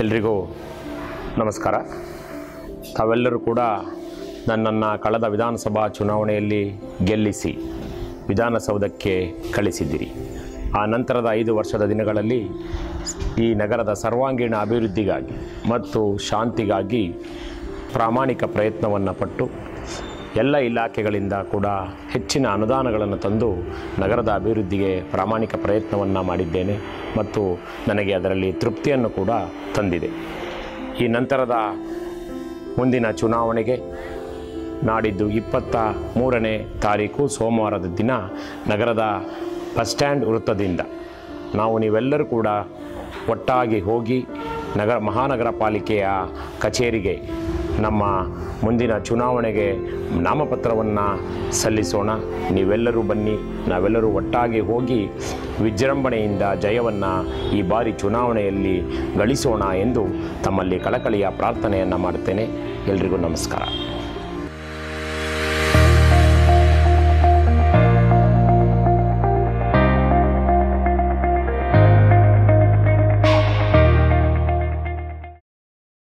ಎಲ್ರಿಗೂ ನಮಸ್ಕಾರ. ತಾವೆಲ್ಲರೂ ಕೂಡ ನನ್ನನ್ನು ಕಳೆದ ವಿಧಾನಸಭಾ ಚುನಾವಣೆಯಲ್ಲಿ ಗೆಲ್ಲಿಸಿ ವಿಧಾನಸೌಧಕ್ಕೆ ಕಳಿಸಿದ್ದೀರಿ. ಆ ನಂತರದ ಐದು ವರ್ಷದ ದಿನಗಳಲ್ಲಿ ಈ ನಗರದ ಸರ್ವಾಂಗೀಣ ಅಭಿವೃದ್ಧಿಗಾಗಿ ಮತ್ತು ಶಾಂತಿಗಾಗಿ ಪ್ರಾಮಾಣಿಕ ಪ್ರಯತ್ನವನ್ನು ಪಟ್ಟು ಎಲ್ಲ ಇಲಾಖೆಗಳಿಂದ ಕೂಡ ಹೆಚ್ಚಿನ ಅನುದಾನಗಳನ್ನು ತಂದು ನಗರದ ಅಭಿವೃದ್ಧಿಗೆ ಪ್ರಾಮಾಣಿಕ ಪ್ರಯತ್ನವನ್ನು ಮಾಡಿದ್ದೇನೆ ಮತ್ತು ನನಗೆ ಅದರಲ್ಲಿ ತೃಪ್ತಿಯನ್ನು ಕೂಡ ತಂದಿದೆ. ಈ ನಂತರದ ಮುಂದಿನ ಚುನಾವಣೆಗೆ ನಾಡಿದ್ದು ಇಪ್ಪತ್ತ ಮೂರನೇ ತಾರೀಕು ಸೋಮವಾರದ ದಿನ ನಗರದ ಬಸ್ ಸ್ಟ್ಯಾಂಡ್ ವೃತ್ತದಿಂದ. ನಾವು ನೀವೆಲ್ಲರೂ ಕೂಡ ಒಟ್ಟಾಗಿ ಹೋಗಿ ನಗರ ಮಹಾನಗರ ಪಾಲಿಕೆಯ ಕಚೇರಿಗೆ ನಮ್ಮ ಮುಂದಿನ ಚುನಾವಣೆಗೆ ನಾಮಪತ್ರವನ್ನು ಸಲ್ಲಿಸೋಣ. ನೀವೆಲ್ಲರೂ ಬನ್ನಿ, ನಾವೆಲ್ಲರೂ ಒಟ್ಟಾಗಿ ಹೋಗಿ ವಿಜೃಂಭಣೆಯಿಂದ ಜಯವನ್ನು ಈ ಬಾರಿ ಚುನಾವಣೆಯಲ್ಲಿ ಗಳಿಸೋಣ ಎಂದು ತಮ್ಮಲ್ಲಿ ಕಳಕಳಿಯ ಪ್ರಾರ್ಥನೆಯನ್ನು ಮಾಡುತ್ತೇನೆ ಎಲ್ರಿಗೂ ನಮಸ್ಕಾರ.